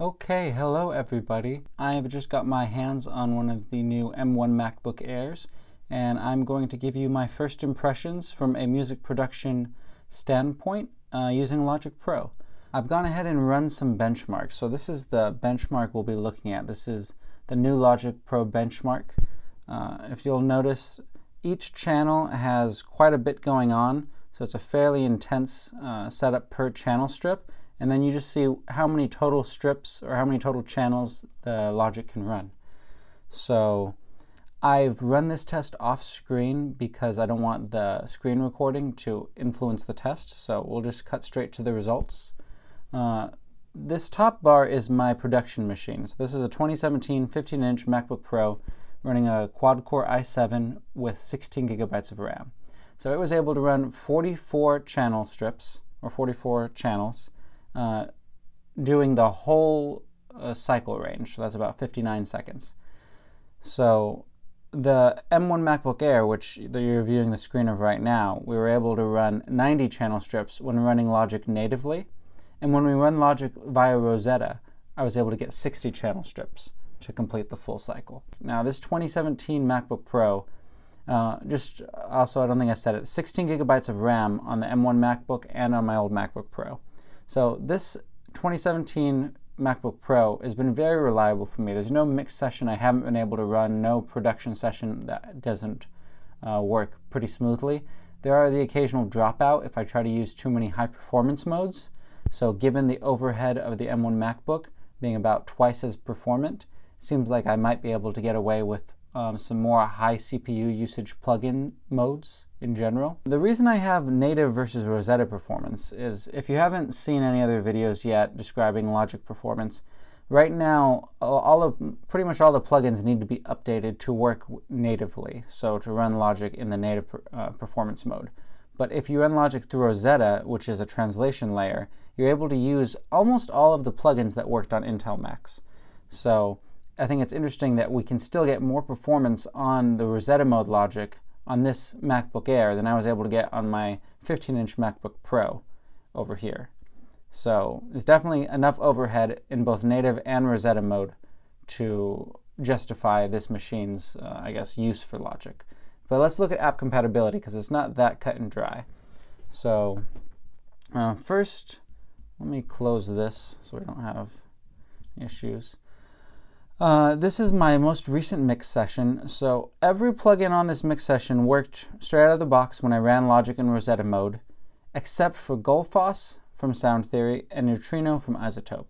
Okay, hello everybody. I have just got my hands on one of the new M1 MacBook Airs, and I'm going to give you my first impressions from a music production standpoint uh, using Logic Pro. I've gone ahead and run some benchmarks. So this is the benchmark we'll be looking at. This is the new Logic Pro benchmark. Uh, if you'll notice, each channel has quite a bit going on, so it's a fairly intense uh, setup per channel strip and then you just see how many total strips or how many total channels the logic can run. So I've run this test off screen because I don't want the screen recording to influence the test, so we'll just cut straight to the results. Uh, this top bar is my production machine. So this is a 2017 15-inch MacBook Pro running a quad-core i7 with 16 gigabytes of RAM. So it was able to run 44 channel strips, or 44 channels, uh, doing the whole uh, cycle range. So that's about 59 seconds. So the M1 MacBook Air, which you're viewing the screen of right now, we were able to run 90 channel strips when running Logic natively. And when we run Logic via Rosetta, I was able to get 60 channel strips to complete the full cycle. Now this 2017 MacBook Pro, uh, just also I don't think I said it, 16 gigabytes of RAM on the M1 MacBook and on my old MacBook Pro. So this 2017 MacBook Pro has been very reliable for me. There's no mix session I haven't been able to run, no production session that doesn't uh, work pretty smoothly. There are the occasional dropout if I try to use too many high performance modes. So given the overhead of the M1 MacBook being about twice as performant, seems like I might be able to get away with um, some more high CPU usage plugin modes in general. The reason I have native versus Rosetta performance is if you haven't seen any other videos yet describing Logic performance, right now all of pretty much all the plugins need to be updated to work natively, so to run Logic in the native uh, performance mode. But if you run Logic through Rosetta, which is a translation layer, you're able to use almost all of the plugins that worked on Intel Macs. So I think it's interesting that we can still get more performance on the Rosetta mode logic on this MacBook Air than I was able to get on my 15-inch MacBook Pro over here. So there's definitely enough overhead in both native and Rosetta mode to justify this machine's, uh, I guess, use for logic. But let's look at app compatibility because it's not that cut and dry. So uh, first, let me close this so we don't have issues. Uh, this is my most recent mix session, so every plugin on this mix session worked straight out of the box when I ran Logic in Rosetta mode, except for Gullfoss from Sound Theory and Neutrino from iZotope.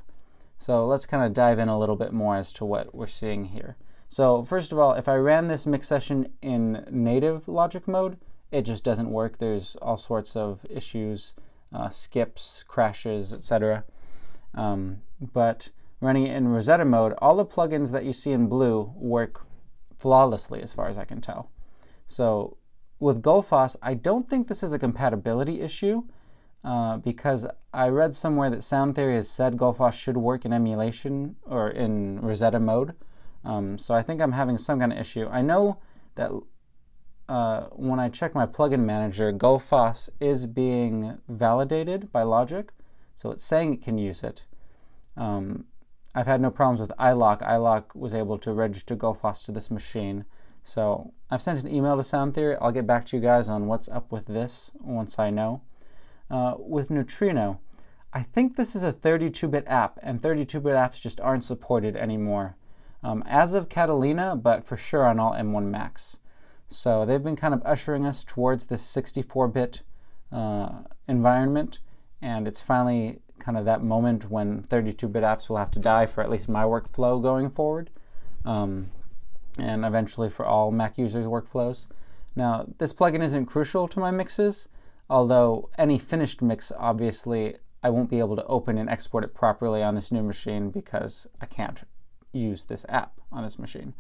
So let's kind of dive in a little bit more as to what we're seeing here. So first of all, if I ran this mix session in native Logic mode, it just doesn't work. There's all sorts of issues, uh, skips, crashes, etc. Um, but running it in Rosetta mode, all the plugins that you see in blue work flawlessly as far as I can tell. So with Gullfoss, I don't think this is a compatibility issue uh, because I read somewhere that Sound Theory has said Gullfoss should work in emulation or in Rosetta mode. Um, so I think I'm having some kind of issue. I know that uh, when I check my plugin manager, Gullfoss is being validated by Logic, so it's saying it can use it. Um, I've had no problems with iLok. iLok was able to register Gullfoss to this machine. So I've sent an email to Sound Theory. I'll get back to you guys on what's up with this once I know. Uh, with Neutrino, I think this is a 32-bit app, and 32-bit apps just aren't supported anymore. Um, as of Catalina, but for sure on all M1 Macs. So they've been kind of ushering us towards this 64-bit uh, environment, and it's finally kind of that moment when 32-bit apps will have to die for at least my workflow going forward, um, and eventually for all Mac users' workflows. Now, this plugin isn't crucial to my mixes, although any finished mix, obviously, I won't be able to open and export it properly on this new machine because I can't use this app on this machine.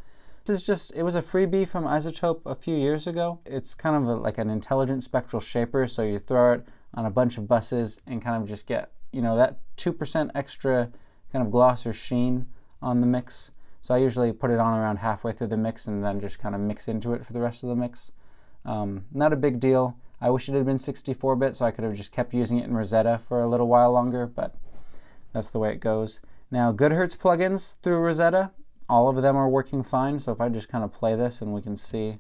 This is just, it was a freebie from iZotope a few years ago. It's kind of a, like an intelligent spectral shaper, so you throw it on a bunch of buses and kind of just get you know, that 2% extra kind of gloss or sheen on the mix. So I usually put it on around halfway through the mix and then just kind of mix into it for the rest of the mix. Um, not a big deal. I wish it had been 64-bit so I could have just kept using it in Rosetta for a little while longer, but that's the way it goes. Now, Goodhertz plugins through Rosetta, all of them are working fine. So if I just kind of play this and we can see,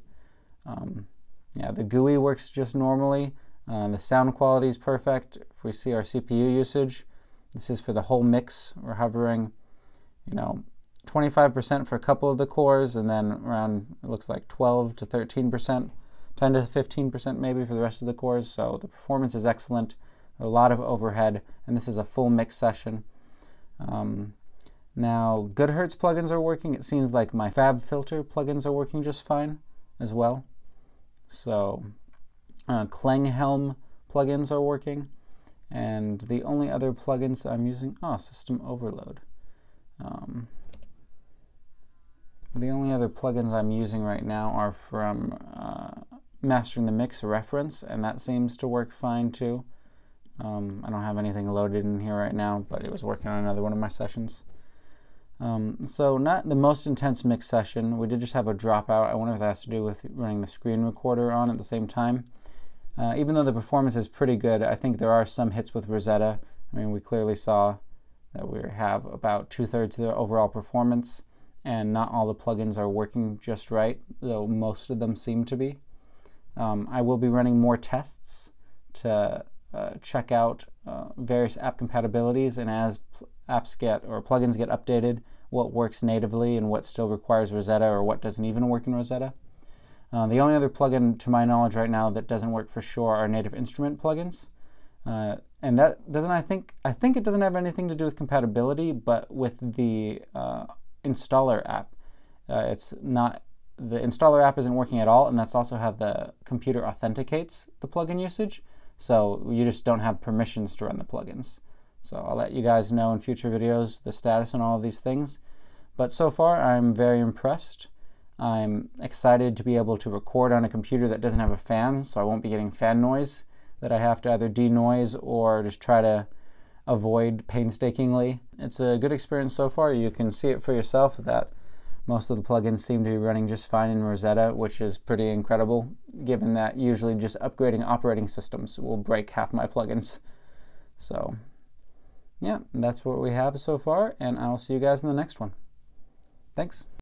um, yeah, the GUI works just normally. Uh, the sound quality is perfect. If we see our CPU usage, this is for the whole mix. We're hovering, you know, 25% for a couple of the cores, and then around, it looks like 12 to 13%, 10 to 15% maybe for the rest of the cores. So the performance is excellent, a lot of overhead, and this is a full mix session. Um, now, Goodhertz plugins are working. It seems like my FabFilter plugins are working just fine as well. So, uh, Klanghelm plugins are working. And the only other plugins I'm using, oh, System Overload. Um, the only other plugins I'm using right now are from uh, Mastering the Mix reference, and that seems to work fine too. Um, I don't have anything loaded in here right now, but it was working on another one of my sessions. Um, so not the most intense mix session. We did just have a dropout. I wonder if that has to do with running the screen recorder on at the same time. Uh, even though the performance is pretty good, I think there are some hits with Rosetta. I mean, we clearly saw that we have about two-thirds of the overall performance, and not all the plugins are working just right, though most of them seem to be. Um, I will be running more tests to uh, check out uh, various app compatibilities, and as apps get or plugins get updated, what works natively and what still requires Rosetta or what doesn't even work in Rosetta. Uh, the only other plugin, to my knowledge, right now that doesn't work for sure are native instrument plugins, uh, and that doesn't. I think I think it doesn't have anything to do with compatibility, but with the uh, installer app. Uh, it's not the installer app isn't working at all, and that's also how the computer authenticates the plugin usage. So you just don't have permissions to run the plugins. So I'll let you guys know in future videos the status on all of these things. But so far, I'm very impressed. I'm excited to be able to record on a computer that doesn't have a fan, so I won't be getting fan noise that I have to either denoise or just try to avoid painstakingly. It's a good experience so far. You can see it for yourself that most of the plugins seem to be running just fine in Rosetta, which is pretty incredible, given that usually just upgrading operating systems will break half my plugins. So, yeah, that's what we have so far, and I'll see you guys in the next one. Thanks.